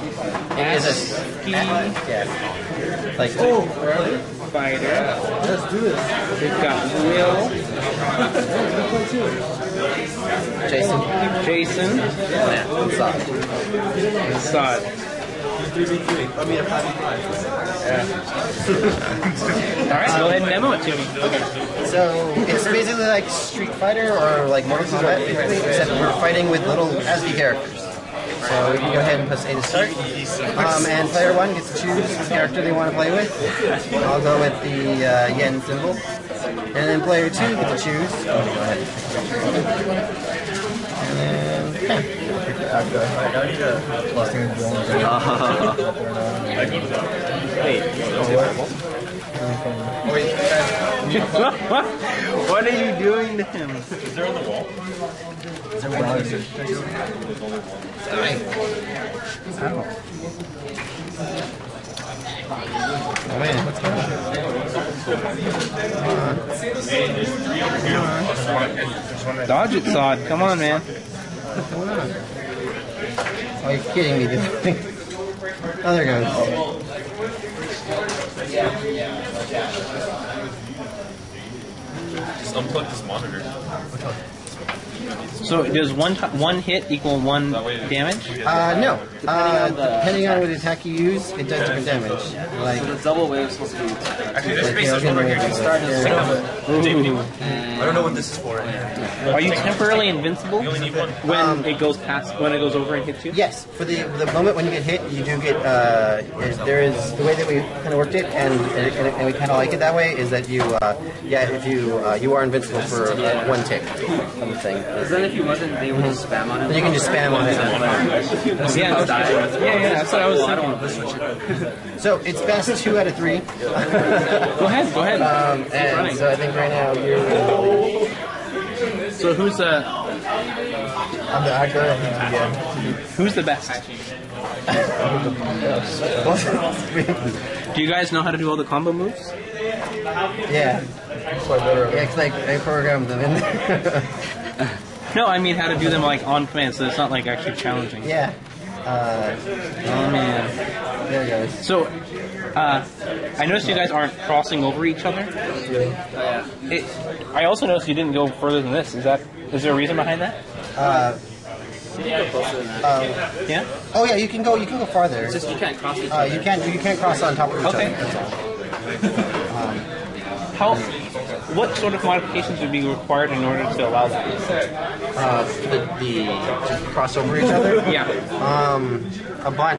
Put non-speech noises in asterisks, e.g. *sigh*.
It is a ASCII yeah, like oh, fighter. Let's do this. We've got Will, Jason. Jason, Yeah, Inside. 3v3. I mean, a 5v5. All right, um, go ahead and demo it to me. Okay. So it's basically like Street Fighter or like Mortal Kombat, except we're fighting with little ASCII characters. So we can go ahead and press A to start. Um, and player one gets to choose the character they want to play with. I'll go with the uh, yen symbol. And then player two gets to choose. Oh, go ahead. And then *laughs* yeah. *laughs* what are you doing to him? Oh, man, what's going on? The wall? Dodge it, Sod. Come on, man. Oh, you're kidding me, dude. *laughs* oh, there it goes. Just unplug this monitor. So does one t- one hit equal one damage? Uh, no. Uh, on the depending on what attack you use, it does different damage. Like, The double wave is supposed to be Actually, there's like spaces Alien over here. Raiders. start as Ooh. I don't know what this is for. Are you temporarily invincible You only need one. when Um, it goes past when it goes over and hits you? Yes, for the the moment when you get hit, you do get. Uh, is- there is the way that we kind of worked it, and and, and we kind of like it that way. Is that you? Uh, yeah, if you uh, you are invincible for uh, one tick of the thing. Because then if you wasn't, they would just spam on him. You can just spam on it. Yeah, yeah, yeah, that's what I was thinking. So it's best two out of three. Go ahead, go ahead. Um, and so I think right now you're. So who's the I'm the actor. I need to who's the best? Do you guys know how to do all the combo moves? yeah, get quite better. yeah, it's like I programmed them in there. *laughs* No, I mean how to do them like on command, so it's not like actually challenging. yeah. Uh, Oh man. there it goes. So, uh, I noticed you guys aren't crossing over each other. It, I also noticed you didn't go further than this. Is that is there a reason behind that? Uh, Yeah. oh yeah, you can go. You can go farther. It's just you can't cross each Uh, you can't. You can't cross on top of each Okay. other. That's all. *laughs* How? What sort of modifications would be required in order to allow that? Uh, the, the to cross over each other. Yeah. Um, a bunch.